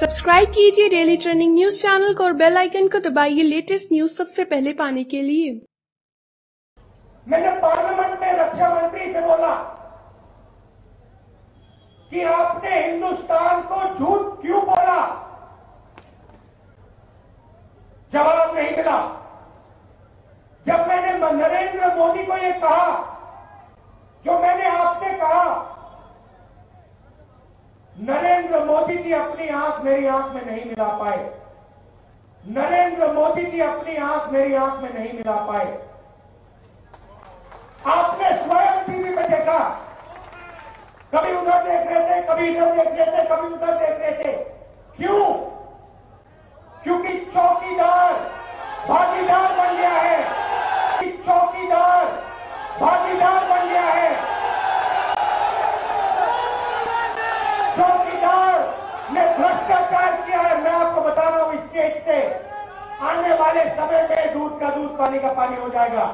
Subscribe कीजिए daily trending news channel को और बेल आइकन को दबाइए लेटेस्ट न्यूज़ सबसे पहले पाने के लिए। मैंने पार्लियामेंट में रक्षा मंत्री से बोला कि आपने हिंदुस्तान को झूठ क्यों बोला? जवाब नहीं मिला। जब मैंने नरेंद्र मोदी को यह कहा जो मैंने आपसे कहा नरेंद्र मोदी जी अपनी आँख मेरी आँख में नहीं मिला पाए। नरेंद्र मोदी जी अपनी आँख मेरी आँख में नहीं मिला पाए। आपने स्वयं टीवी में देखा। कभी उधर देख रहे थे, कभी इधर देख रहे थे, कभी उधर देख रहे थे। क्यों? क्योंकि चौकीदार, भागीदार बन गया है कि चौकीदार भागीदार बन गया है चौकीदार ने भ्रष्टाचार किया है, मैं आपको बता रहा हूँ स्टेट से आने वाले समय में दूध का दूध पानी का पानी हो जाएगा।